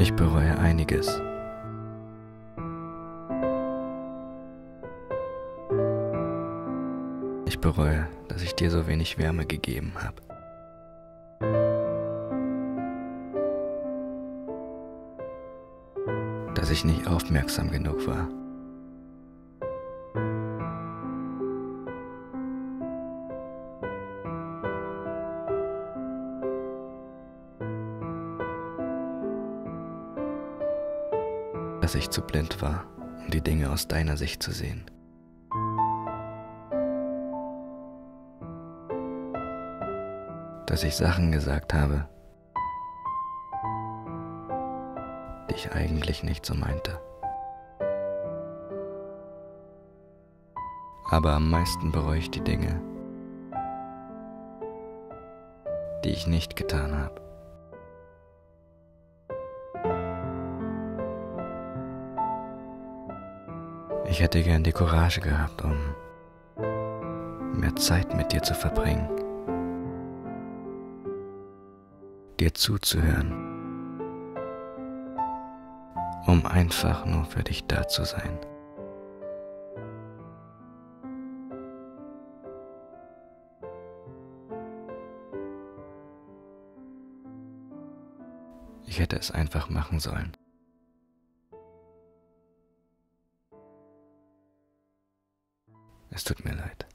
Ich bereue einiges. Ich bereue, dass ich dir so wenig Wärme gegeben habe. Dass ich nicht aufmerksam genug war. Dass ich zu blind war, um die Dinge aus deiner Sicht zu sehen. Dass ich Sachen gesagt habe, die ich eigentlich nicht so meinte. Aber am meisten bereue ich die Dinge, die ich nicht getan habe. Ich hätte gern die Courage gehabt, um mehr Zeit mit dir zu verbringen, dir zuzuhören, um einfach nur für dich da zu sein. Ich hätte es einfach machen sollen. Es tut mir leid.